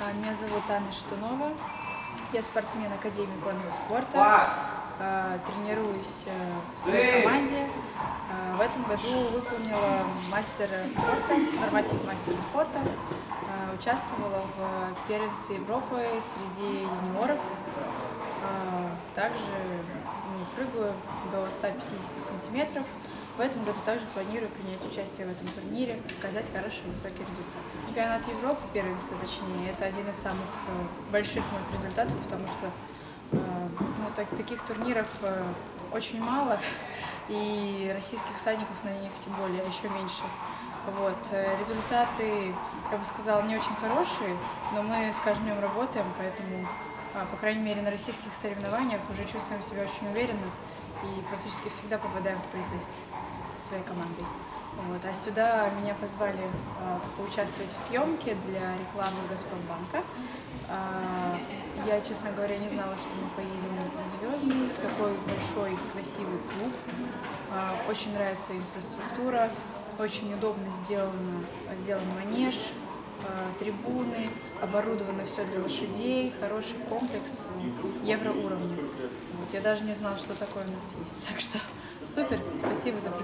А, Меня зовут Анна Штунова. Я спортсмен Академии конного спорта. А, Тренируюсь э, в своей команде. А, В этом году выполнила мастер спорта, норматив мастера спорта. Участвовала в первенстве Европы среди юниоров. Также ну, прыгаю до 150 сантиметров. В этом году также планирую принять участие в этом турнире, показать хороший высокий результат. Чемпионат Европы, первенство точнее, это один из самых э, больших моих результатов, потому что э, ну, так- таких турниров э, очень мало, и российских всадников на них тем более еще меньше. Вот. Результаты, я бы сказала, не очень хорошие, но мы с каждым днем работаем, поэтому, а, по крайней мере, на российских соревнованиях уже чувствуем себя очень уверенно и практически всегда попадаем в призы своей командой. Вот. А сюда меня позвали а, поучаствовать в съемке для рекламы Газпромбанка. А, я, честно говоря, не знала, что мы поедем в Звездный, в такой большой красивый клуб. А, Очень нравится инфраструктура, очень удобно сделано, сделан манеж, а, трибуны, оборудовано все для лошадей, хороший комплекс э, евроуровня. Вот, я даже не знала, что такое у нас есть. Так что супер, спасибо за приглашение.